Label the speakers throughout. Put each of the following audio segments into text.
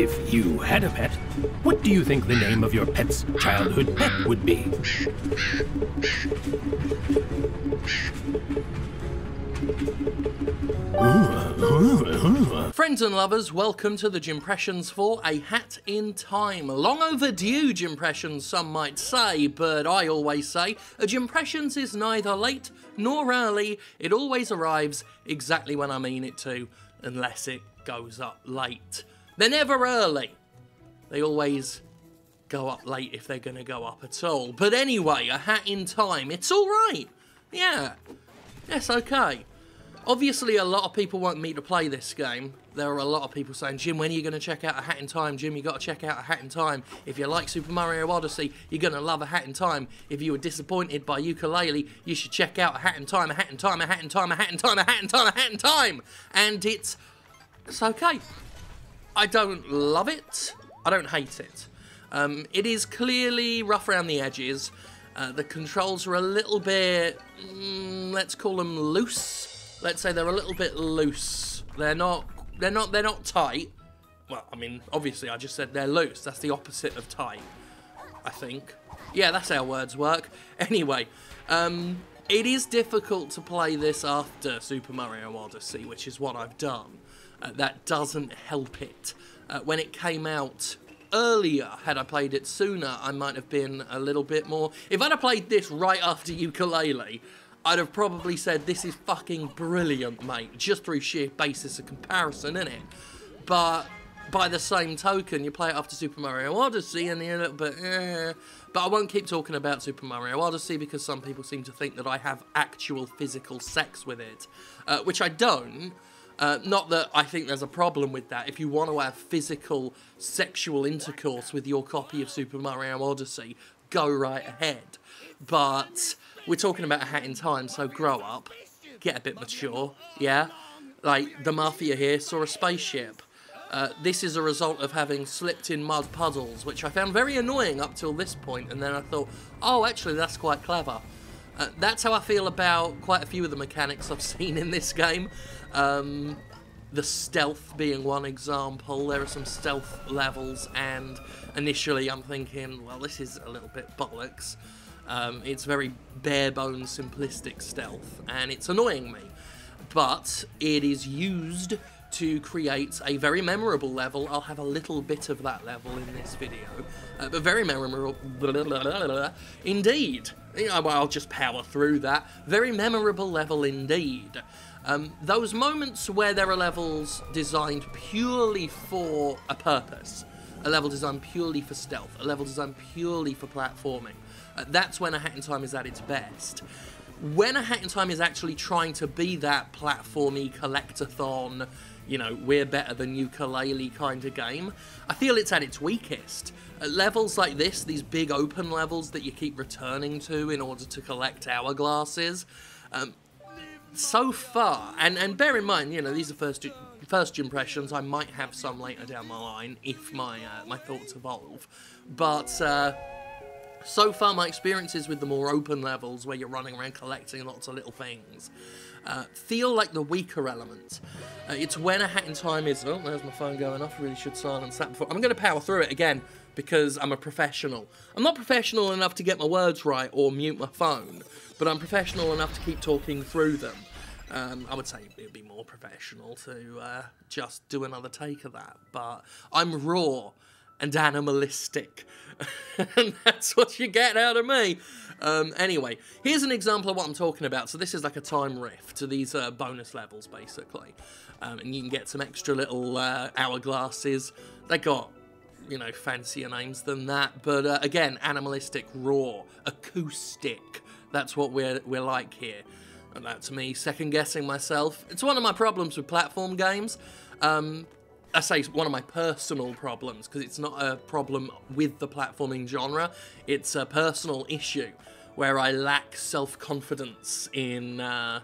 Speaker 1: If you had a pet, what do you think the name of your pet's childhood pet would be?
Speaker 2: Friends and lovers, welcome to the Jimpressions for A Hat in Time. Long overdue Jimpressions, some might say, but I always say a Jimpressions is neither late nor early. It always arrives exactly when I mean it to, unless it goes up late. They're never early. They always go up late if they're going to go up at all. But anyway, A Hat in Time, it's alright. Yeah, it's okay. Obviously, a lot of people want me to play this game. There are a lot of people saying, Jim, when are you going to check out A Hat in Time? Jim, you got to check out A Hat in Time. If you like Super Mario Odyssey, you're going to love A Hat in Time. If you were disappointed by Yooka-Laylee, you should check out A Hat in Time, A Hat in Time, A Hat in Time, A Hat in Time, A Hat in Time, A Hat in Time. And it's, it's okay. I don't love it. I don't hate it. Um, it is clearly rough around the edges. Uh, the controls are a little bit, mm, let's call them loose let's say they're a little bit loose. They're not they're not they're not tight. Well, I mean, obviously I just said they're loose. That's the opposite of tight. I think. Yeah, that's how words work. Anyway, um, it is difficult to play this after Super Mario Odyssey, which is what I've done. Uh, that doesn't help it. Uh, when it came out earlier, had I played it sooner, I might have been a little bit more... If I'd have played this right after Yooka-Laylee, I'd have probably said this is fucking brilliant, mate, just through sheer basis of comparison, innit? But by the same token, you play it after Super Mario Odyssey and you're a little bit, eh. But I won't keep talking about Super Mario Odyssey because some people seem to think that I have actual physical sex with it, uh, which I don't. Uh, not that I think there's a problem with that. If you want to have physical sexual intercourse with your copy of Super Mario Odyssey, go right ahead. But we're talking about a hat in time, so grow up, get a bit mature, yeah? Like, the Mafia here saw a spaceship. Uh, this is a result of having slipped in mud puddles, which I found very annoying up till this point, and then I thought, oh, actually, that's quite clever. Uh, that's how I feel about quite a few of the mechanics I've seen in this game. Um, the stealth being one example. There are some stealth levels, and initially I'm thinking, well, this is a little bit bollocks. Um, it's very bare bones, simplistic stealth, and it's annoying me. But it is used to create a very memorable level. I'll have a little bit of that level in this video, uh, but very memorable. Indeed. You know, I'll just power through that. Very memorable level indeed. Um, those moments where there are levels designed purely for a purpose, a level designed purely for stealth, a level designed purely for platforming, uh, that's when a Hat in Time is at its best. When a Hat in Time is actually trying to be that platformy collectathon, you know, we're better than Yooka-Laylee kind of game, I feel it's at its weakest. At levels like this, these big open levels that you keep returning to in order to collect hourglasses, um, so far, and, and bear in mind, you know, these are first first impressions. I might have some later down the line if my uh, my thoughts evolve, but. Uh, so far, my experiences with the more open levels, where you're running around collecting lots of little things, uh, feel like the weaker element. Uh, it's when a hat in time is. Oh, there's my phone going off. I really should silence that before. I'm going to power through it again because I'm a professional. I'm not professional enough to get my words right or mute my phone, but I'm professional enough to keep talking through them. Um, I would say it would be more professional to uh, just do another take of that, but I'm raw and animalistic. and that's what you get out of me. Um, anyway, here's an example of what I'm talking about. So this is like a time rift to these uh, bonus levels, basically. Um, and you can get some extra little uh, hourglasses. They got, you know, fancier names than that. But uh, again, animalistic, raw, acoustic. That's what we're, we're like here. And that's me second guessing myself. It's one of my problems with platform games. Um, I say one of my personal problems because it's not a problem with the platforming genre. It's a personal issue where I lack self-confidence in uh,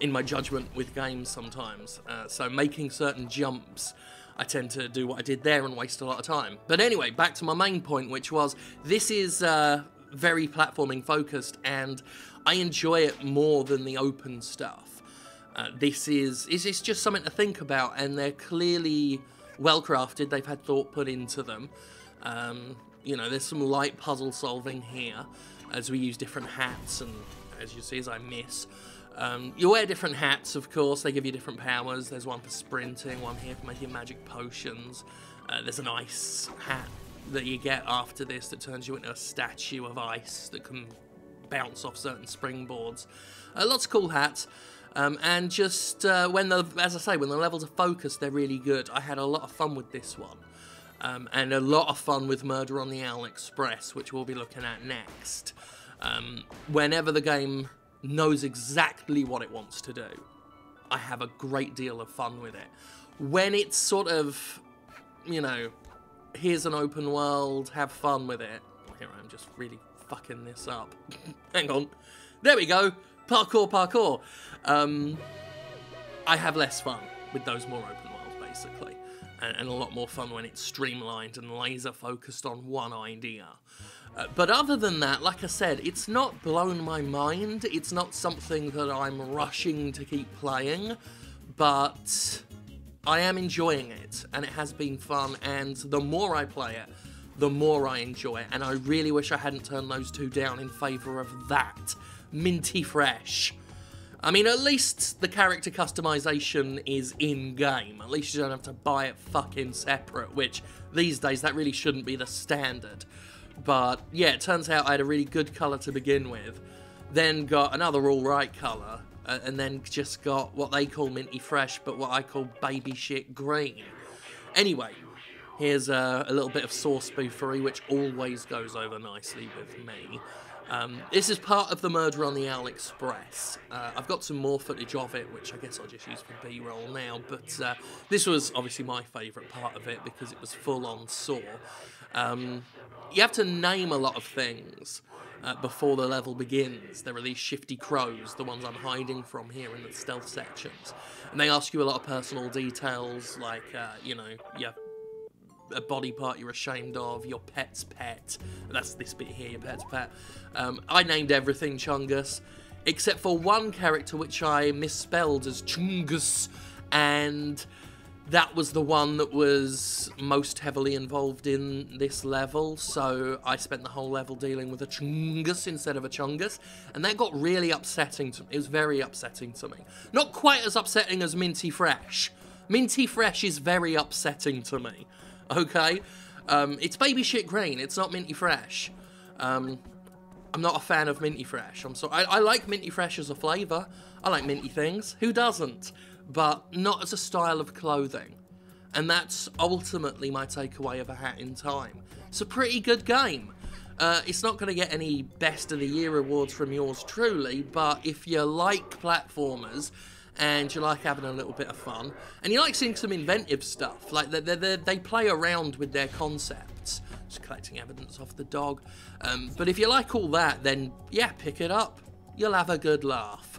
Speaker 2: in my judgment with games sometimes. Uh, so making certain jumps, I tend to do what I did there and waste a lot of time. But anyway, back to my main point, which was this is uh, very platforming focused, and I enjoy it more than the open stuff. Uh, this is, is just something to think about, and they're clearly well crafted. They've had thought put into them. Um, you know, there's some light puzzle solving here as we use different hats, and as you see, as I miss. Um, you wear different hats, of course. They give you different powers. There's one for sprinting, one here for making magic potions. Uh, there's an ice hat that you get after this that turns you into a statue of ice that can bounce off certain springboards. Uh, lots of cool hats. Um, and just uh, when the, as I say, when the levels are focused, they're really good. I had a lot of fun with this one. Um, and a lot of fun with Murder on the Owl Express, which we'll be looking at next. Um, whenever the game knows exactly what it wants to do, I have a great deal of fun with it. When it's sort of, you know, here's an open world, have fun with it. Here I am just really fucking this up. Hang on. There we go. Parkour, parkour. Um, I have less fun with those more open worlds, basically. And, and a lot more fun when it's streamlined and laser focused on one idea. Uh, but other than that, like I said, it's not blown my mind. It's not something that I'm rushing to keep playing, but I am enjoying it, and it has been fun. And the more I play it, the more I enjoy it. And I really wish I hadn't turned those two down in favour of that minty fresh. I mean, at least the character customization is in game. At least you don't have to buy it fucking separate, which these days that really shouldn't be the standard. But yeah, it turns out I had a really good colour to begin with, then got another alright colour, uh, and then just got what they call minty fresh, but what I call baby shit green. Anyway, here's a, little bit of sauce spoofery, which always goes over nicely with me. Um, this is part of the Murder on the Owl Express. Uh, I've got some more footage of it, which I guess I'll just use for B-roll now, but uh, this was obviously my favourite part of it because it was full on Saw. Um, you have to name a lot of things uh, before the level begins. There are these shifty crows, the ones I'm hiding from here in the stealth sections. And they ask you a lot of personal details, like, uh, you know, your a body part you're ashamed of, your pet's pet. That's this bit here, your pet's pet. Um, I named everything Chungus, except for one character which I misspelled as Chungus, and that was the one that was most heavily involved in this level, so I spent the whole level dealing with a Chungus instead of a Chungus, and that got really upsetting to me. It was very upsetting to me. Not quite as upsetting as Minty Fresh. Minty Fresh is very upsetting to me, okay? Um, it's baby shit green, it's not Minty Fresh. Um, I'm not a fan of Minty Fresh. I'm sorry. I, I like Minty Fresh as a flavour. I like minty things. Who doesn't? but not as a style of clothing. And that's ultimately my takeaway of A Hat in Time. It's a pretty good game. Uh, it's not going to get any Best of the Year awards from yours truly, but if you like platformers and you like having a little bit of fun, and you like seeing some inventive stuff, like they, they, they play around with their concepts, just collecting evidence off the dog. Um, but if you like all that, then yeah, pick it up. You'll have a good laugh.